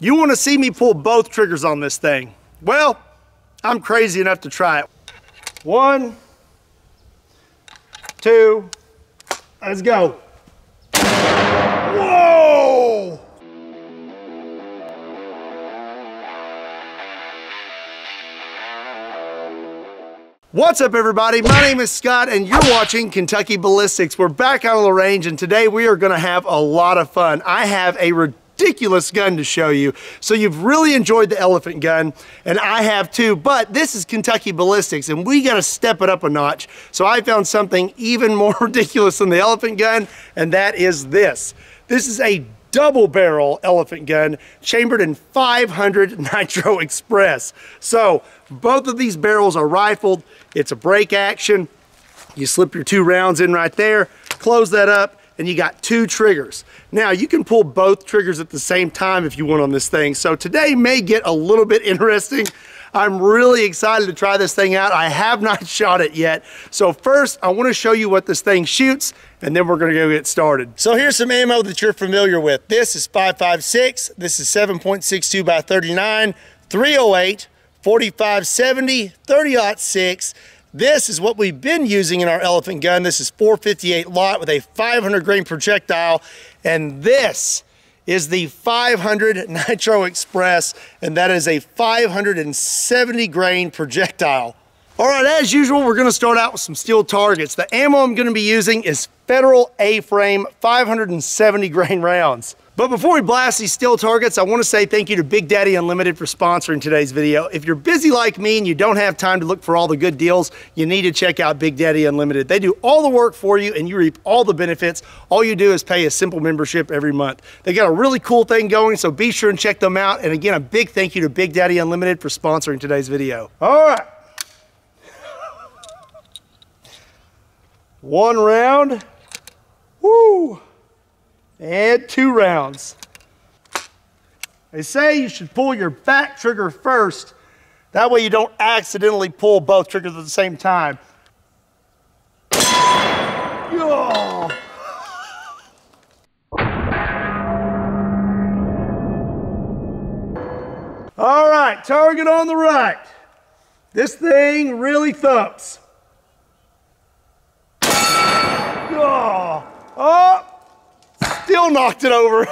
You want to see me pull both triggers on this thing? Well, I'm crazy enough to try it. One, two, let's go. Whoa! What's up everybody? My name is Scott and you're watching Kentucky Ballistics. We're back out on the range and today we are gonna have a lot of fun. I have a gun to show you. So you've really enjoyed the elephant gun and I have too, but this is Kentucky Ballistics and we gotta step it up a notch. So I found something even more ridiculous than the elephant gun and that is this. This is a double barrel elephant gun chambered in 500 Nitro Express. So both of these barrels are rifled. It's a break action. You slip your two rounds in right there, close that up, and you got two triggers. Now you can pull both triggers at the same time if you want on this thing. So today may get a little bit interesting. I'm really excited to try this thing out. I have not shot it yet. So first, I wanna show you what this thing shoots, and then we're gonna go get started. So here's some ammo that you're familiar with. This is 5.56, this is 7.62 by 39, 308, 4570, 30-06. This is what we've been using in our elephant gun. This is 458 Lott with a 500 grain projectile. And this is the 500 Nitro Express, and that is a 570 grain projectile. All right, as usual, we're gonna start out with some steel targets. The ammo I'm gonna be using is Federal A-frame 570 grain rounds. But before we blast these steel targets, I wanna say thank you to Big Daddy Unlimited for sponsoring today's video. If you're busy like me and you don't have time to look for all the good deals, you need to check out Big Daddy Unlimited. They do all the work for you and you reap all the benefits. All you do is pay a simple membership every month. They got a really cool thing going, so be sure and check them out. And again, a big thank you to Big Daddy Unlimited for sponsoring today's video. All right. One round. Woo! And two rounds. They say you should pull your back trigger first. That way you don't accidentally pull both triggers at the same time. Oh. All right, target on the right. This thing really thumps. Oh, oh still knocked it over.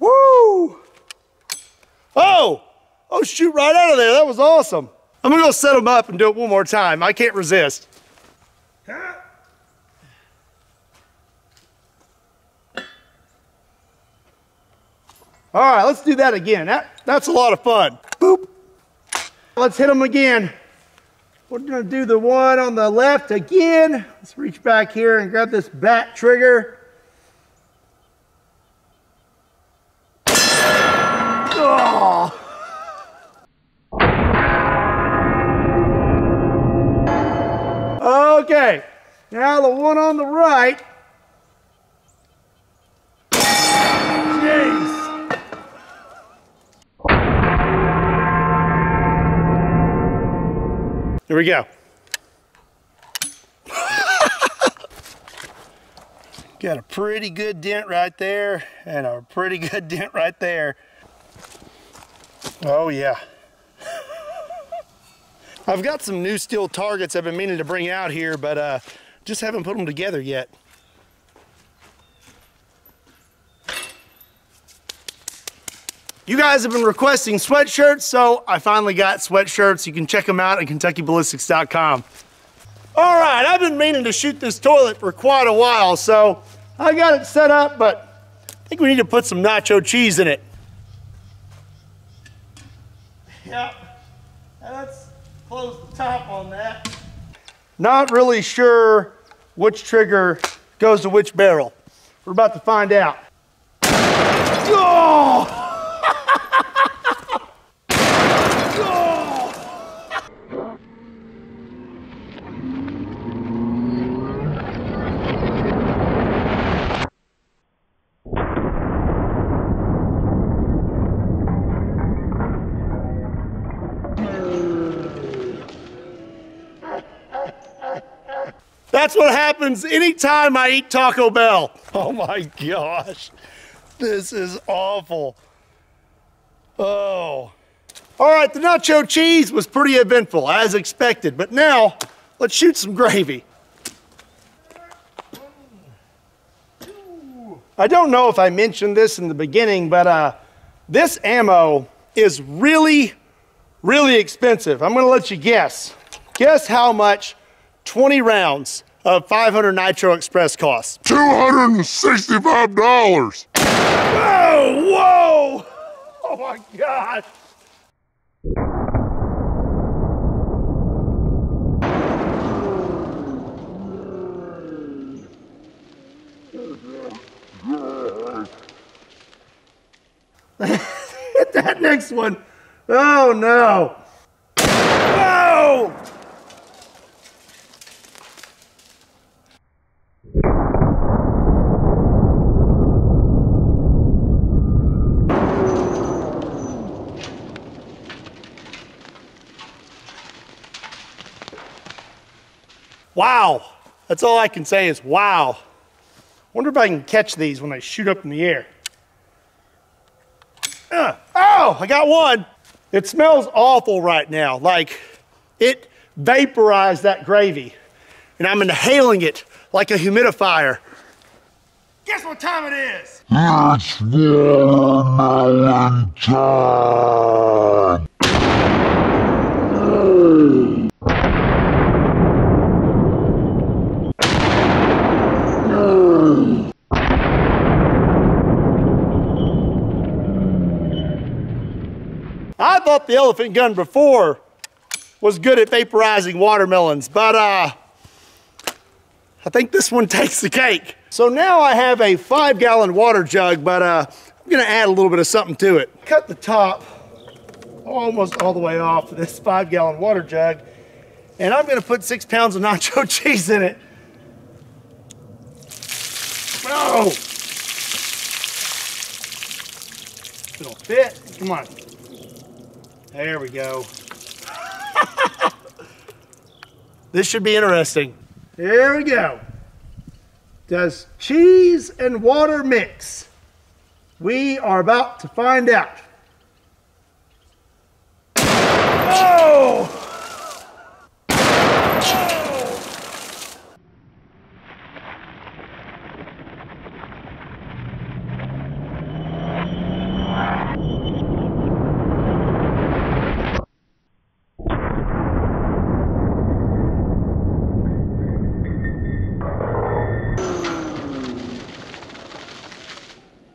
Woo! Oh! Oh, shoot right out of there. That was awesome. I'm gonna go set them up and do it one more time. I can't resist. All right, let's do that again. That, that's a lot of fun. Boop. Let's hit them again. We're gonna do the one on the left again. Let's reach back here and grab this back trigger. Oh. Okay, now the one on the right. Jeez. Here we go. Got a pretty good dent right there and a pretty good dent right there. Oh yeah. I've got some new steel targets I've been meaning to bring out here, but uh, just haven't put them together yet. You guys have been requesting sweatshirts, so I finally got sweatshirts. You can check them out at KentuckyBallistics.com. All right, I've been meaning to shoot this toilet for quite a while, so I got it set up, but I think we need to put some nacho cheese in it. Yep, let's close the top on that. Not really sure which trigger goes to which barrel. We're about to find out. That's what happens anytime I eat Taco Bell. Oh my gosh. This is awful. Oh. All right, the nacho cheese was pretty eventful, as expected. But now, let's shoot some gravy. I don't know if I mentioned this in the beginning, but uh, this ammo is really, really expensive. I'm gonna let you guess. Guess how much 20 rounds of 500 Nitro Express costs? $265. Whoa, whoa! Oh my gosh! Hit that next one. Oh no. Whoa! Wow. That's all I can say is wow. Wonder if I can catch these when they shoot up in the air. Uh, oh, I got one. It smells awful right now. Like it vaporized that gravy. And I'm inhaling it like a humidifier. Guess what time it is? It's watermelon time. I thought the elephant gun before was good at vaporizing watermelons, but uh, I think this one takes the cake. So now I have a five gallon water jug, but uh, I'm gonna add a little bit of something to it. Cut the top almost all the way off of this five gallon water jug, and I'm gonna put six pounds of nacho cheese in it. Oh! It'll fit, come on. There we go. this should be interesting. Here we go. Does cheese and water mix? We are about to find out. Oh!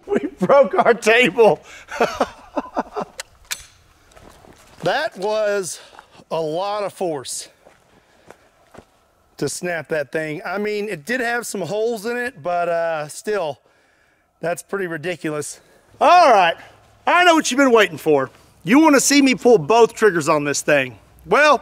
We broke our table. that was a lot of force to snap that thing. I mean, it did have some holes in it, but uh, still, that's pretty ridiculous. All right, I know what you've been waiting for. You want to see me pull both triggers on this thing. Well,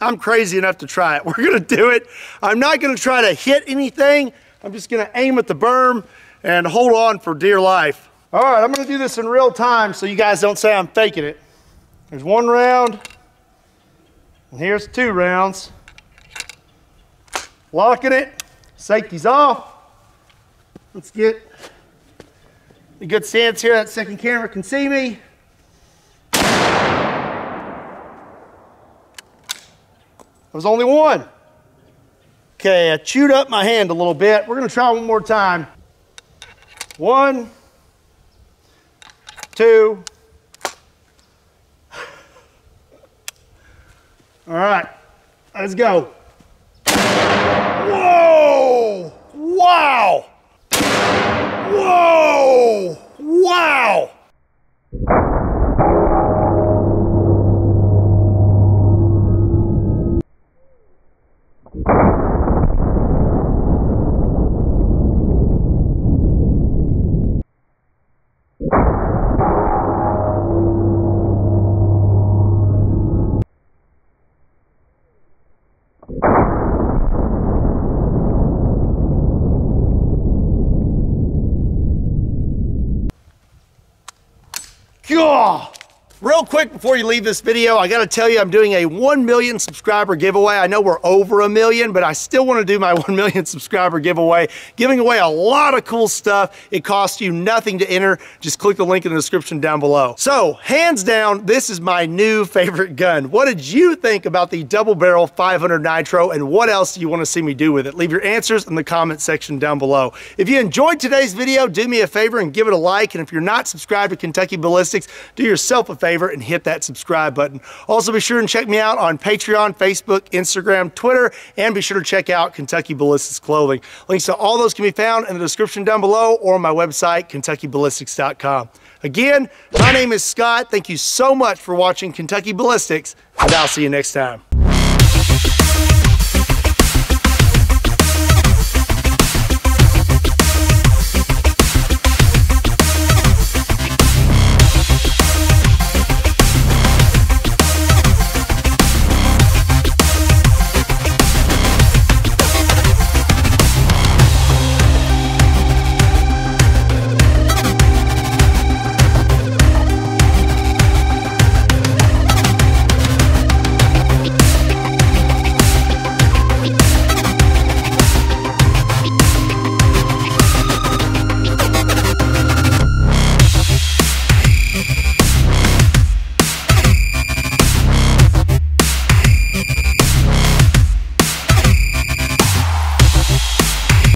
I'm crazy enough to try it. We're gonna do it. I'm not gonna try to hit anything. I'm just gonna aim at the berm and hold on for dear life. All right, I'm gonna do this in real time so you guys don't say I'm faking it. There's one round, and here's two rounds. Locking it, safety's off. Let's get a good stance here. That second camera can see me. There was only one. Okay, I chewed up my hand a little bit. We're gonna try one more time. One, two. All right, let's go. Whoa! Wow! Whoa! Wow! 哟 Real quick before you leave this video, I gotta tell you I'm doing a 1 million subscriber giveaway. I know we're over a million, but I still wanna do my 1 million subscriber giveaway, giving away a lot of cool stuff. It costs you nothing to enter. Just click the link in the description down below. So, hands down, this is my new favorite gun. What did you think about the double barrel 500 Nitro and what else do you wanna see me do with it? Leave your answers in the comment section down below. If you enjoyed today's video, do me a favor and give it a like. And if you're not subscribed to Kentucky Ballistics, do yourself a favor favor and hit that subscribe button. Also, be sure and check me out on Patreon, Facebook, Instagram, Twitter, and be sure to check out Kentucky Ballistics Clothing. Links to all those can be found in the description down below or on my website, KentuckyBallistics.com. Again, my name is Scott. Thank you so much for watching Kentucky Ballistics, and I'll see you next time.